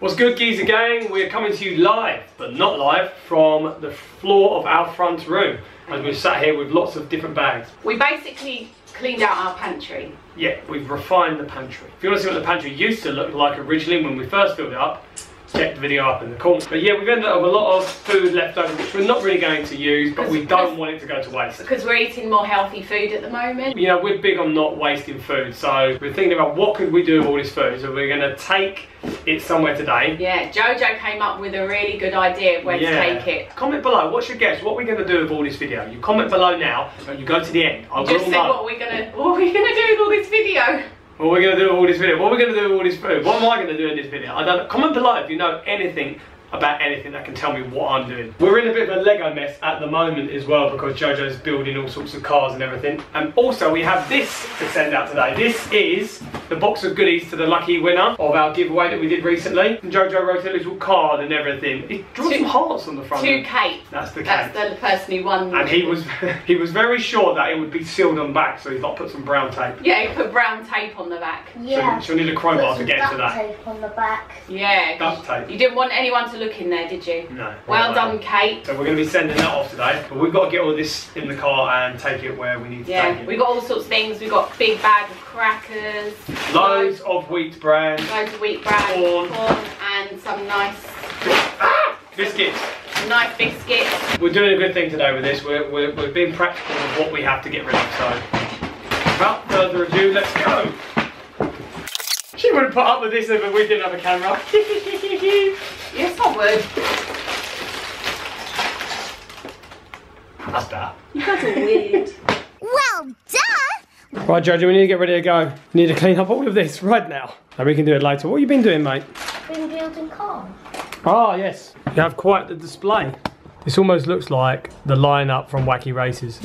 What's good, Geezer Gang? We're coming to you live, but not live, from the floor of our front room. As we're sat here with lots of different bags. We basically cleaned out our pantry. Yeah, we've refined the pantry. If you want to see what the pantry used to look like originally when we first filled it up, check the video up in the corner. But yeah, we've ended up with a lot of food left over, which we're not really going to use, but we don't want it to go to waste. Because we're eating more healthy food at the moment. You know, we're big on not wasting food, so we're thinking about what could we do with all this food. So we're going to take it somewhere today. Yeah, Jojo came up with a really good idea of where Yeah. to take it. Comment below. What's your guess? What are we going to do with all this video? You comment below now, and you go to the end. I Just will say know. what we're gonna what we're gonna do with all this video. What are we going to do with all this video? What are we going to do with all this food? What am I going to do in this video? I don't. Comment below if you know anything about anything that can tell me what I'm doing. We're in a bit of a Lego mess at the moment as well because Jojo's building all sorts of cars and everything. And also we have this to send out today. This is the box of goodies to the lucky winner of our giveaway that we did recently. And Jojo wrote a little card and everything. It drew To- some hearts on the front. To Kate. That's the That's the person who won. And he was he was very sure that it would be sealed on back, so he thought put some brown tape. Yeah, he put brown tape on the back. Yeah. So she'll need a crowbar Put to get into duct that. tape on the back. Yeah. Duct tape. You didn't want anyone to look in there, did you? No. Well done, Kate. So we're going to be sending that off today, but we've got to get all this in the car and take it where we need to take Yeah, it. we got all sorts of things. We've got big bag of crackers, Loads of wheat bran, loads of wheat bran, Corn. corn and some nice, ah! biscuits. nice biscuits. We're doing a good thing today with this. We're, we're, we're being practical with what we have to get rid of. So, without further ado, let's go. She wouldn't put up with this if we didn't have a camera. Yes, I would. That's that. You guys are weird. Well done! Right, Jojo, we need to get ready to go. We need to clean up all of this right now. And we can do it later. What have you been doing, mate? Been building cars. Ah, yes. You have quite the display. This almost looks like the lineup from Wacky Races.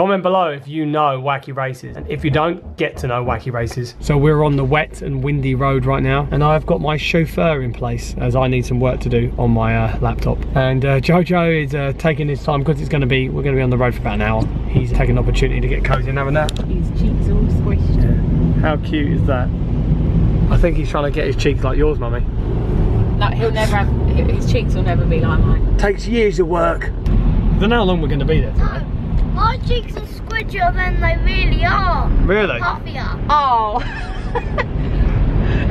Comment below if you know Wacky Races and if you don't, get to know Wacky Races. So we're on the wet and windy road right now and I've got my chauffeur in place as I need some work to do on my uh, laptop. And uh, Jojo is uh, taking his time because it's going to be, we're going to be on the road for about an hour. He's taking an opportunity to get cozy and having that. His cheeks all squished. How cute is that? I think he's trying to get his cheeks like yours, mummy. No, he'll never have, his cheeks will never be like mine. Takes years of work. I don't know how long we're going to be there today. My cheeks are squidgier than they really are. Really? Puffier. Oh.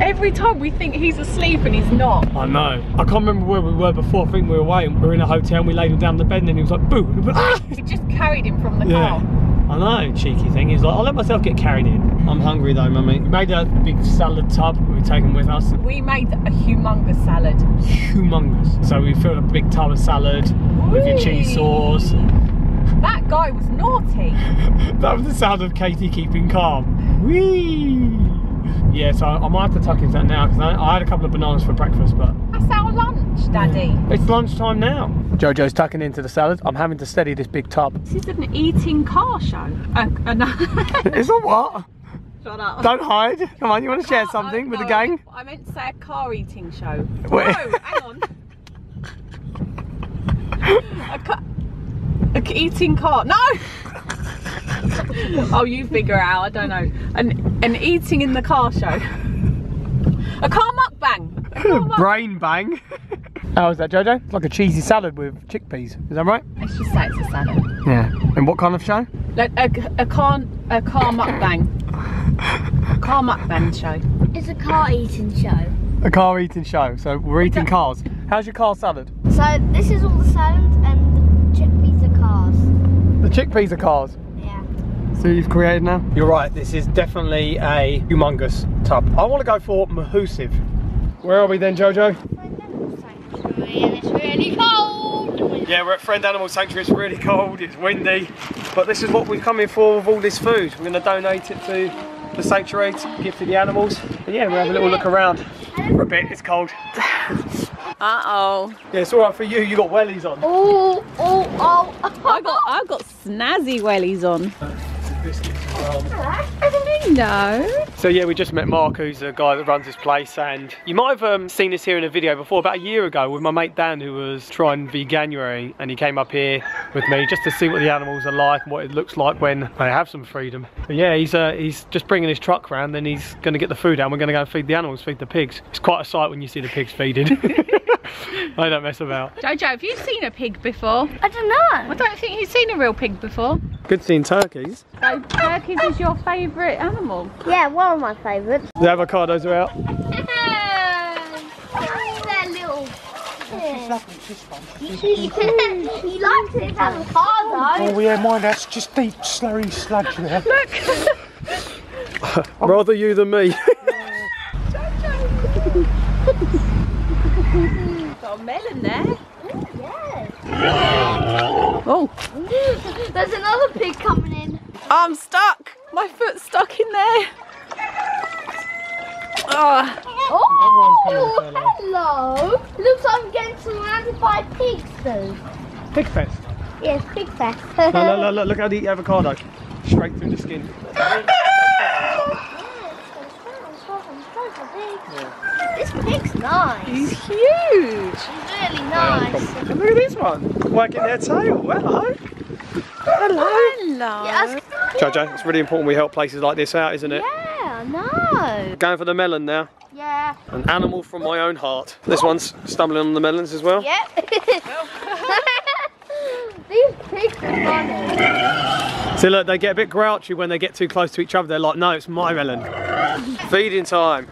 Every time we think he's asleep and he's not. I know. I can't remember where we were before. I think we were away. We were in a hotel and we laid him down the bed and then he was like, boo. Ah! We just carried him from the yeah. car. I know, cheeky thing. He's like, I'll let myself get carried in. I'm hungry though, mummy. We made a big salad tub we taken with us. We made a humongous salad. Humongous. So we filled a big tub of salad with your cheese sauce. That guy was naughty. That was the sound of Katie keeping calm. Whee! Yeah, so I might have to tuck into that now because I, I had a couple of bananas for breakfast, but That's our lunch, Daddy. it's lunchtime now. Jojo's tucking into the salad. I'm having to steady this big tub. This is an eating car show. Uh, uh, no. It's a what? Shut up. Don't hide. Come on, you want to share something oh, with the gang? I meant to say a car eating show. Wait. No, hang on. a, ca- a c- eating car. No! oh, you figure out. I don't know. An, an eating in the car show. A car mukbang. A car muk- Brain bang. How is that, Jojo? It's like a cheesy salad with chickpeas. Is that right? Let's just say it's a salad. Yeah. And what kind of show? Like a, a car a car mukbang. A car mukbang show. It's a car eating show. A car eating show. So we're eating cars. How's your car salad? So this is all the salad and the chickpeas are cars. The chickpeas are cars. Yeah. So you've created now? You're right, this is definitely a humongous tub. I want to go for Mahusive. Where are we then, Jojo? Friend Animal Sanctuary and it's really cold. Yeah, we're at Friend Animal Sanctuary. It's really cold, it's windy. But this is what we've come in for with all this food. We're going to donate it to the sanctuary to give to the animals. And yeah, we'll have a little look around for a bit. It's cold. Uh-oh. Yeah, it's all right for you. You got wellies on. Oh, oh, oh. I got I got snazzy wellies on. Biscuits as well. Hello, Hello. So yeah, we just met Mark, who's the guy that runs this place, and you might have um, seen this here in a video before, about a year ago, with my mate Dan, who was trying veganuary, and he came up here with me just to see what the animals are like and what it looks like when they have some freedom. But yeah, he's uh, he's just bringing his truck around, then he's going to get the food out. and We're going to go and feed the animals, feed the pigs. It's quite a sight when you see the pigs feeding. I don't mess about. Jojo, have you seen a pig before? I don't know. I don't think you've seen a real pig before. Good seeing turkeys. So turkeys is your favourite animal? Yeah, one of my favourites. The avocados are out. They're little. he likes his avocado. Oh yeah, mine that's just deep slurry sludge there. Look! Rather you than me. Got a melon there. Yeah. Oh, oh. There's another pig coming in. I'm stuck. My foot's stuck in there. Ah. Oh, Oh, hello. Looks like I'm getting surrounded by pigs though. Pig fest. Yes, pig fest. No, no, no, look, look how the avocado. Straight through the skin. This pig's nice. he's huge. He's really nice. Look at this one. Wagging their tail. Hello. Hello. Yes. Jojo, it's really important we help places like this out, isn't it? Yeah, no. Going for the melon now. Yeah. An animal from my own heart. This one's stumbling on the melons as well. Yep. These pigs are funny. See, look, they get a bit grouchy when they get too close to each other. They're like, no, it's my melon. Feeding time.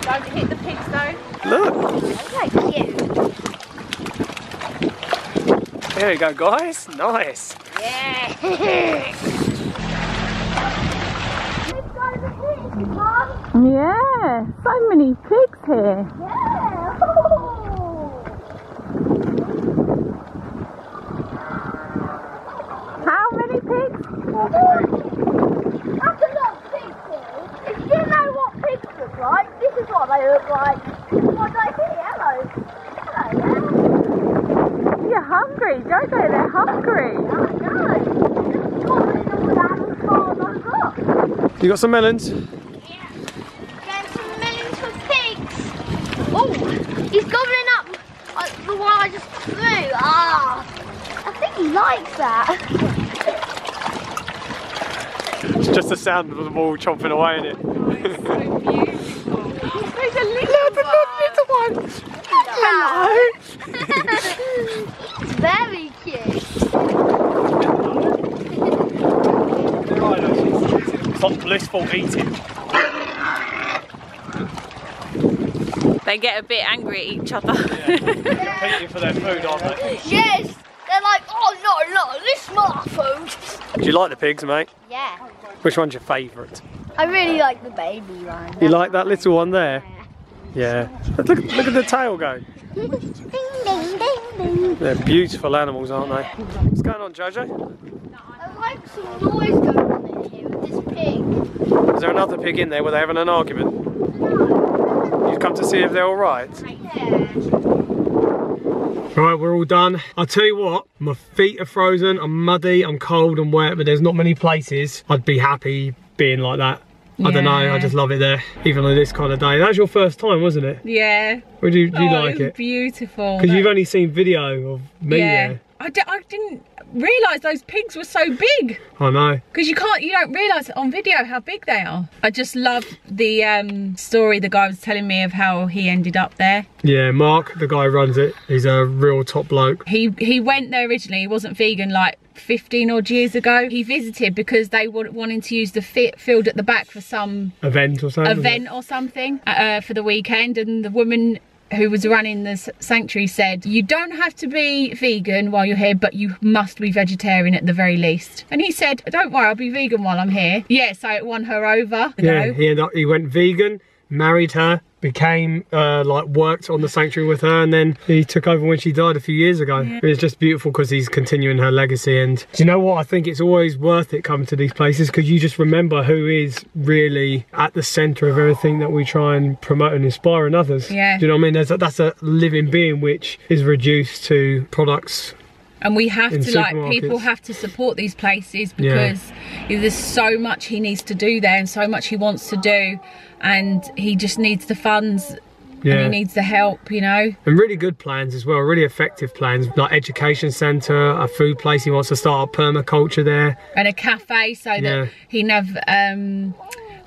Don't hit the pigs though. Look. There you go, guys. Nice. Yeah. We've got the Mum. Yeah, so many pigs here. Yeah. How many pigs? That's a lot of pigs here. If you know what pigs look like, this is what they look like. What do I see? Hello. Hello, You're hungry, Jojo. They're hungry. yeah. I know. Gobbling all down the cars I've got. You got some melons? Getting some millions of pigs. Oh, he's gobbling up uh, the one I just threw. Ah, I think he likes that. It's just the sound of them all chomping away in it. Oh, it's so beautiful. There's a little little one. Hello. Very cute. It's eating. They get a bit angry at each other. Competing for their food, aren't they? Yes. They're like, oh no, no, this is my food. Do you like the pigs, mate? Yeah. Which one's your favourite? I really like the baby one. You like that little one there? Yeah. Look, look at the tail go. ding, ding, ding, ding. They're beautiful animals, aren't they? What's going on, Jojo? I like some noise going on in here with this pig. Is there another pig in there? Were they having an argument? You've come to see if they're all right. Yeah. Right, we're all done. I'll tell you what, my feet are frozen, I'm muddy, I'm cold and wet, but there's not many places I'd be happy being like that. I don't know, I just love it there, even on this kind of day. That was your first time, wasn't it? yeah. Or do you, do you oh, like it was it? beautiful. Because you've only seen video of me yeah. there. I, d- I didn't realise those pigs were so big. I know. Because you can't, you don't realise on video how big they are. I just love the um, story the guy was telling me of how he ended up there. Yeah, Mark, the guy who runs it, he's a real top bloke. He he went there originally. He wasn't vegan like 15 odd years ago. He visited because they were wanting to use the fit field at the back for some Event or something. event or something uh, for the weekend, and the woman who was running the s- sanctuary said, "You don't have to be vegan while you're here, but you must be vegetarian at the very least." And he said, "Don't worry, I'll be vegan while I'm here." Yeah, so it won her over. Yeah, know. he ended up, he went vegan, married her, became uh, like worked on the sanctuary with her, and then he took over when she died a few years ago. It's just beautiful because he's continuing her legacy. And do you know what? I think it's always worth it coming to these places because you just remember who is really at the centre of everything that we try and promote and inspire in others. Yeah. Do you know what I mean? There's a, that's a living being which is reduced to products and we have In to like people have to support these places Yeah. because there's so much he needs to do there and so much he wants to do and he just needs the funds and Yeah. he needs the help you know And really good plans as well, really effective plans, like education centre, a food place. He wants to start up permaculture there. and a cafe so that he can have um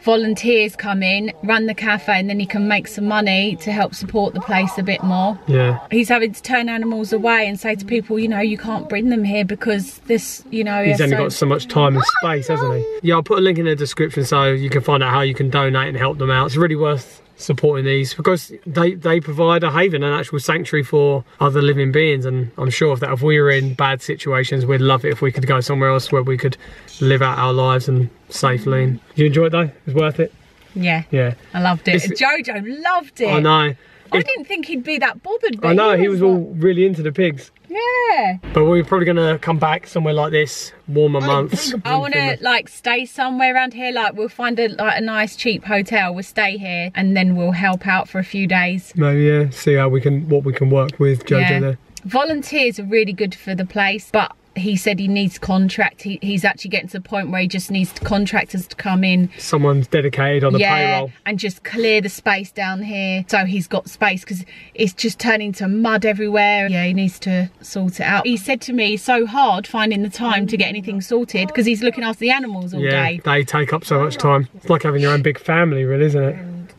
volunteers come in run the cafe and then he can make some money to help support the place a bit more Yeah. he's having to turn animals away and say to people you know you can't bring them here because this you know He's only so- got so much time and space, hasn't he? Yeah, I'll put a link in the description so you can find out how you can donate and help them out. It's really worth supporting these because they they provide a haven, an actual sanctuary for other living beings. And I'm sure if that if we were in bad situations, we'd love it if we could go somewhere else where we could live out our lives and safely. And you enjoy it though? It was worth it. yeah Yeah, I loved it. It's- Jojo loved it. I know. I didn't think he'd be that bothered. I know he was like- all really into the pigs. Yeah. But we're probably gonna come back somewhere like this, warmer months. I want to like stay somewhere around here. Like we'll find a like a nice cheap hotel. We'll stay here and then we'll help out for a few days. Maybe yeah, see how we can what we can work with Jojo Yeah. there. Volunteers are really good for the place, but he said he needs contract. He, he's actually getting to the point where he just needs contractors to come in Someone's dedicated on the yeah, payroll. and just clear the space down here so he's got space because it's just turning to mud everywhere. Yeah, he needs to sort it out. He said to me, so hard finding the time to get anything sorted because he's looking after the animals all Yeah, day. they take up so much time. It's like having your own big family, really, isn't it?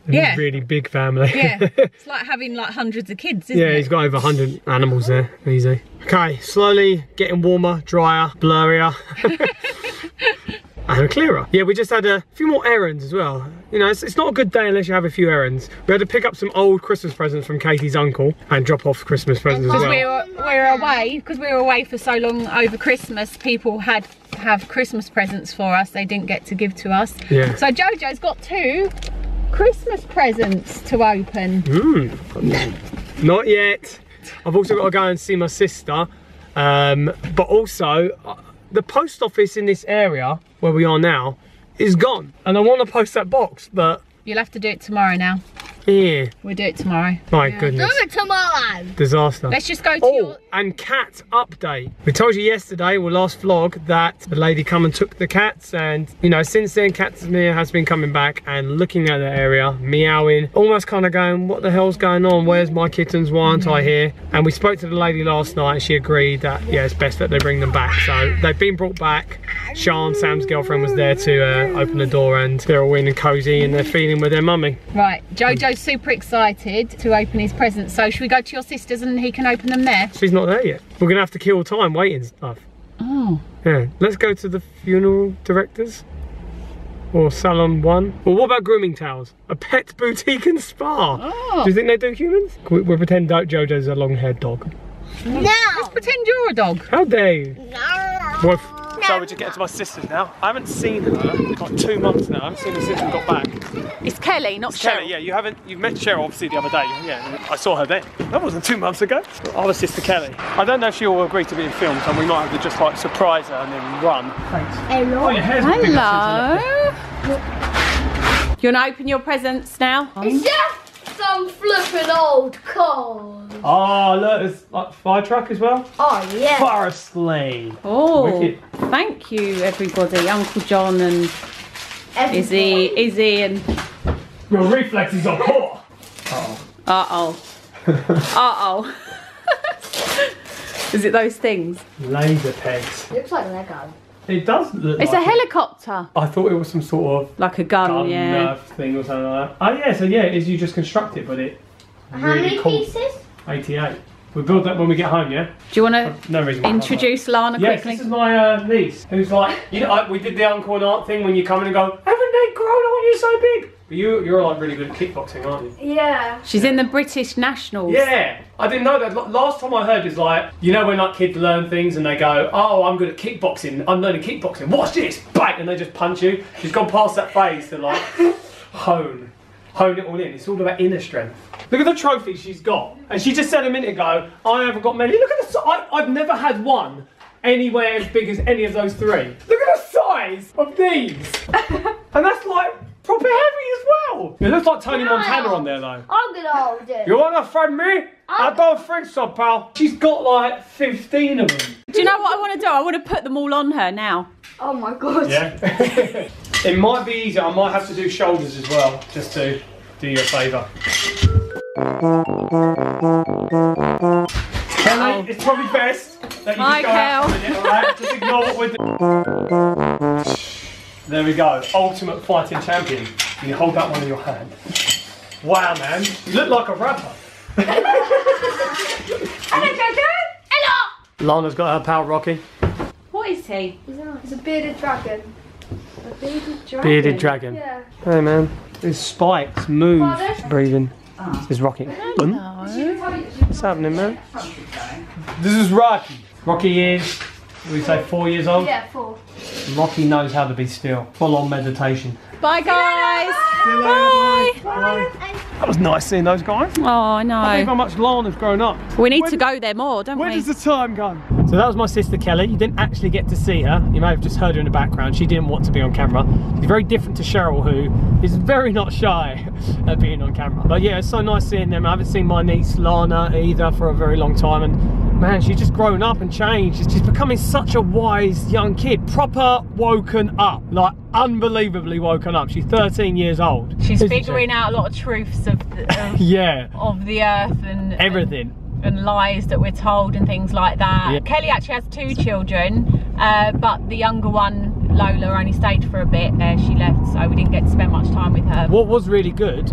Yeah. really big family. Yeah, it's like having like hundreds of kids, isn't yeah, it? he's got over 100 animals there. Easy. Okay, slowly getting warmer, drier, blurrier. and clearer. Yeah, we just had a few more errands as well. You know, it's, it's not a good day unless you have a few errands. We had to pick up some old Christmas presents from Katie's uncle and drop off Christmas presents as Because well. we were, we were away, because we were away for so long over Christmas, people had have Christmas presents for us. They didn't get to give to us. Yeah. So Jojo's got two Christmas presents to open. Not yet. I've also got to go and see my sister. Um, but also, uh, the post office in this area where we are now is gone. And I want to post that box, but You'll have to do it tomorrow now. Yeah, We'll do it tomorrow. my Do goodness. it tomorrow. Disaster. Let's just go to Oh, your... and cat update. We told you yesterday, well, last vlog, that the lady come and took the cats, and you know, since then, Casimir has been coming back and looking at the area, meowing, almost kind of going, "What the hell's going on? Where's my kittens? Why aren't I here?" And we spoke to the lady last night, and she agreed that yeah, it's best that they bring them back. So they've been brought back. Sean, Sam's girlfriend, was there to uh, open the door, and they're all in and cozy, and they're feeling with their mummy. Right, Jojo's super excited to open his presents. So should we go to your sister's and he can open them there? She's not there yet. We're gonna have to kill time waiting stuff. Oh. Yeah, let's go to the funeral directors. Or salon one. Well, what about grooming towels? A pet boutique and spa. Oh. Do you think they do humans? We, we'll pretend Jojo's a long-haired dog. No. Let's Pretend you're a dog. How dare you? No. Well, so we're just getting to my sister's now. I haven't seen her in like two months now. I haven't seen her since we got back. It's Kelly, not Kelly, yeah, you haven't. You met Cheryl obviously the other day. Yeah, I saw her then. That wasn't two months ago. Our sister Kelly. I don't know if she will agree to be in filmed, so we might have to just like surprise her and then run. Thanks. Hello. Oh, your hair's a bit bigger Hello. You want to open your presents now? It's just some flipping old cars. Oh, look, there's like fire truck as well. Oh yeah. Forest Lane. Oh, Wicked. thank you everybody. Uncle John and Izzy, easy, and Your reflexes are poor. uh-oh. uh-oh. Is it those things? Laser pegs. It looks like Lego. It does look It's like a it. helicopter. I thought it was some sort of Like a gun, gun Oh, yeah. nerf thing or something like that. Oh yeah, so yeah, it is you just construct it, but it How really many cool. pieces? 88. We'll build that when we get home, yeah? Do you want to No reason. introduce Lana Yes, quickly? this is my uh, niece, who's like, you know, I, we did the uncle and aunt thing when you come in and go, haven't they grown on you so big? But you, you're like really good at kickboxing, aren't you? Yeah. She's in the British Nationals. Yeah, I didn't know that. Last time I heard is like, you know, when like kids learn things and they go, oh, I'm good at kickboxing. I'm learning kickboxing. Watch this, bang, and they just punch you. She's gone past that phase to like hone, hone it all in. It's all about inner strength. Look at the trophies she's got, and she just said a minute ago, I haven't got many. Look at the. si- I, I've never had one anywhere as big as any of those three. Look at the size of these, and that's like proper heavy as well. It looks like Tony Montana on there though. I'm gonna hold it. You wanna friend me? I don't think so, pal. She's got like 15 of them. Do you know what I want to do? I want to put them all on her now. Oh my god. Yeah. it might be easier. I might have to do shoulders as well, just to do you a favour. Kelly, oh. it's probably best that you Hi, just go out Kel. for a minute, alright? Just ignore what we're doing. There we go. Ultimate fighting champion. Can you hold that one in your hand? Wow, man. You look like a rapper. Hello, Jojo. Hello. Lana's got her pal Rocky. What is he? He's a bearded dragon. A bearded dragon. Bearded dragon. Yeah. Hey, man. His spikes move Pardon? breathing. This is Rocky. What's happening, man? This is Rocky. Rocky is, we say four years old. Yeah, four. Rocky knows how to be still. Full on meditation. Bye, guys. Bye. That was nice seeing those guys. Oh, I know. I think how know. much Lana's grown up. We need When- to go there more, don't Where we? Where does the time go? So that was my sister Kelly. You didn't actually get to see her. You may have just heard her in the background. She didn't want to be on camera. She's very different to Cheryl, who is very not shy at being on camera. But yeah, it's so nice seeing them. I haven't seen my niece Lana either for a very long time, and man, she's just grown up and changed. She's becoming such a wise young kid, proper woken up, like unbelievably woken up. She's 13 years old. She's isn't she? figuring out a lot of truths of the, of, Yeah, of the earth and everything. and, and lies that we're told and things like that. Yeah. Kelly actually has two children, uh, but the younger one, Lola, only stayed for a bit. Uh, she left, so we didn't get to spend much time with her. What was really good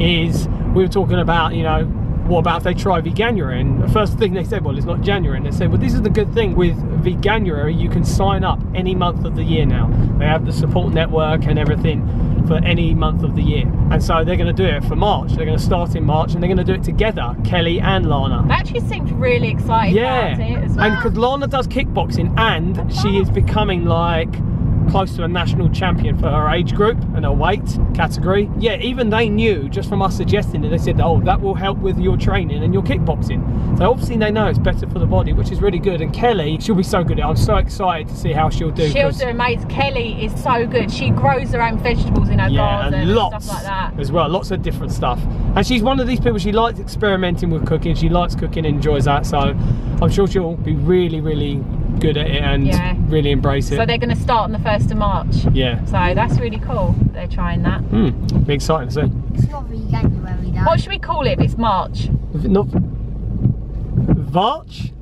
is we were talking about, you know, what about if they try Veganuary? And the first thing they said, well, it's not January. And they said, well, this is the good thing with Veganuary, you can sign up any month of the year now. They have the support network and everything for any month of the year. And so they're going to do it for March. They're going to start in March and they're going to do it together, Kelly and Lana. They actually seemed really excited Yeah, about it as well. and because Lana does kickboxing and she is becoming like close to a national champion for her age group and her weight category. Yeah, even they knew just from us suggesting it. They said, "Oh, that will help with your training and your kickboxing." So obviously they know it's better for the body, which is really good. And Kelly, she'll be so good. I'm so excited to see how she'll do. She'll do, mates. Kelly is so good. She grows her own vegetables in her yeah, garden and and, lots stuff like that. as well. Lots of different stuff. And she's one of these people. She likes experimenting with cooking. She likes cooking, and enjoys that. So I'm sure she'll be really, really good at it and Yeah. really embrace it. So they're going to start on the 1st of March. yeah. So that's really cool. They're trying that. Hmm. Be exciting to see. It's not Veganuary though. What should we call it if it's March? V- Not Varch?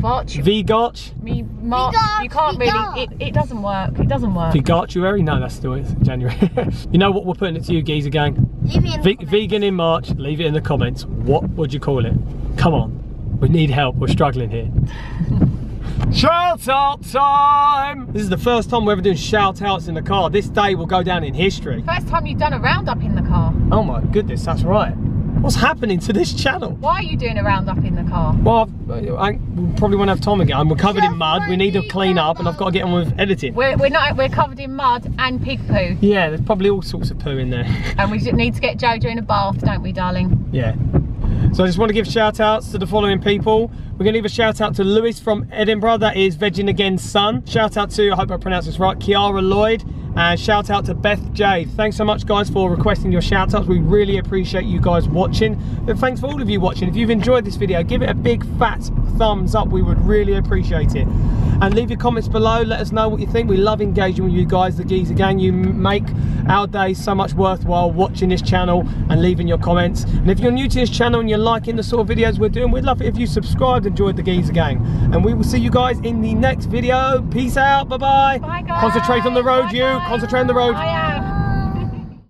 March? Vigarch? Me, March? Vegarch, You can't Vegarch. really. It, it doesn't work. It doesn't work. Vigarchuary? No, that's still it's January. you know what? We're putting it to you, geezer gang. Leave it in Ve- the comments. vegan in March. Leave it in the comments. What would you call it? Come on. We need help. We're struggling here. Shout out time! This is the first time we're ever doing shout outs in the car. This day will go down in history. First time you've done a roundup in the car. Oh my goodness, that's right. What's happening to this channel? Why are you doing a roundup in the car? Well, I've, uh, I we probably won't have time again. We're covered in mud. We need to clean up, and I've got to get on with editing. We're, we're not. We're covered in mud and pig poo, Yeah, there's probably all sorts of poo in there. and we need to get Jojo in a bath, don't we, darling? yeah. So I just want to give shout outs to the following people. We're going to give a shout out to Lewis from Edinburgh, that is Vegging Again's son. Shout out to, I hope I pronounced this right, Kiara Lloyd. And shout out to Beth Jade. Thanks so much, guys, for requesting your shout outs. We really appreciate you guys watching. And thanks for all of you watching. If you've enjoyed this video, give it a big fat thumbs up. We would really appreciate it. And leave your comments below. Let us know what you think. We love engaging with you guys, the Geezer Gang. You make our days so much worthwhile watching this channel and leaving your comments. And if you're new to this channel and you're liking the sort of videos we're doing, we'd love it if you subscribed and joined the Geezer Gang. And we will see you guys in the next video. Peace out. Bye-bye. Bye, guys. Concentrate on the road, Bye, you. guys. Concentrate on the road. I am.